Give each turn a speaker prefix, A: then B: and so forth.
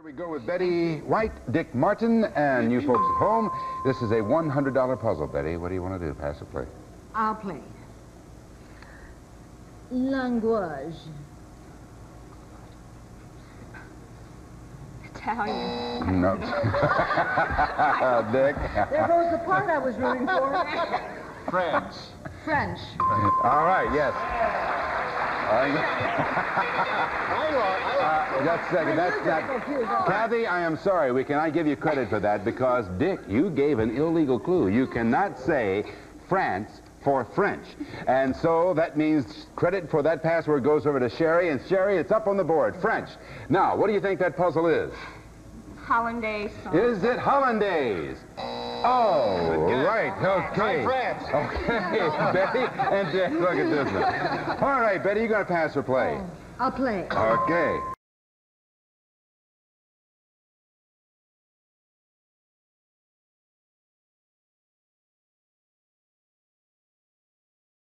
A: Here we go with Betty White, Dick Martin, and you folks at home. This is a $100 puzzle, Betty. What do you want to do? Pass or play?
B: I'll play. Language.
C: Italian.
A: No. Dick.
B: There goes the part I was rooting for.
D: French.
B: French.
A: All right, yes. Uh, just a second. That's not. Kathy, I am sorry. We cannot give you credit for that because, Dick, you gave an illegal clue. You cannot say France for French. And so that means credit for that password goes over to Sherry. And Sherry, it's up on the board. French. Now, what do you think that puzzle is?
C: Hollandaise sauce.
A: Is it hollandaise? Oh, right. Okay.
D: France.
A: Okay, Betty and Dick, look at this one. All right, Betty, you going to pass or play?
B: Oh, I'll play.
A: Okay.